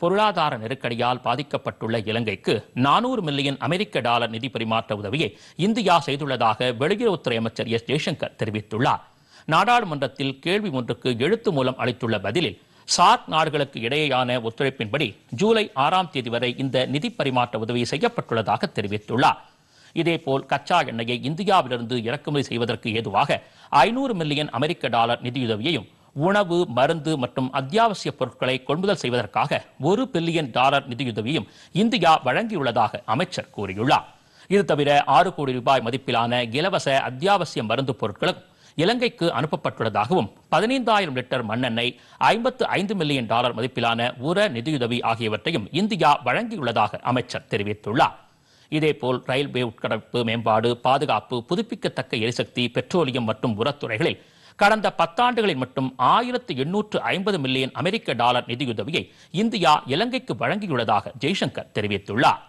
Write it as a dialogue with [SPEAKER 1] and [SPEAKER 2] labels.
[SPEAKER 1] பொருளாதார நெருக்கடியால் பாதிக்கப்பட்டுள்ள இலங்கைக்கு நானூறு மில்லியன் அமெரிக்க டாலர் நிதி பரிமாற்ற உதவியை இந்தியா செய்துள்ளதாக வெளியுறவுத்துறை அமைச்சர் எஸ் ஜெய்சங்கர் தெரிவித்துள்ளார். நாடாளுமன்றத்தில் கேள்வி ஒன்றுக்கு எழுத்து மூலம் அளித்துள்ள பதிலில் சார்க் நாடுகளுக்கு இடையேயான ஒத்துழைப்பின்படி ஜூலை ஆறாம் தேதி வரை இந்த நிதி பரிமாற்ற உதவி செய்யப்பட்டுள்ளதாக தெரிவித்துள்ளார். இதேபோல் கச்சா எண்ணெயை இந்தியாவிலிருந்து இறக்குமதி செய்வதற்கு ஏதுவாக ஐநூறு மில்லியன் அமெரிக்க டாலர் நிதியுதவியையும் உணவு மருந்து மற்றும் அத்தியாவசிய பொருட்களை கொள்முதல் செய்வதற்காக ஒரு பில்லியன் டாலர் நிதியுதவியும் இந்தியா வழங்கியுள்ளதாக அமைச்சர் கூறியுள்ளார். இது தவிர ஆறு கோடி ரூபாய் மதிப்பிலான இலவச அத்தியாவசிய மருந்து பொருட்களும் இலங்கைக்கு அனுப்பப்பட்டுள்ளதாகவும் பதினைந்தாயிரம் லிட்டர் மண்ணெண்ணெய் ஐம்பத்து ஐந்து மில்லியன் டாலர் மதிப்பிலான உர நிதியுதவி ஆகியவற்றையும் இந்தியா வழங்கியுள்ளதாக அமைச்சர் தெரிவித்துள்ளார். இதேபோல் ரயில்வே உட்கடப்பு மேம்பாடு பாதுகாப்பு புதுப்பிக்கத்தக்க எரிசக்தி பெட்ரோலியம் மற்றும் உரத்துறைகளில் கடந்த பத்தாண்டுகளில் மட்டும் ஆயிரத்து எண்ணூற்று ஐம்பது மில்லியன் அமெரிக்க டாலர் நிதியுதவியை இந்தியா இலங்கைக்கு வழங்கியுள்ளதாக ஜெய்சங்கர் தெரிவித்துள்ளார்.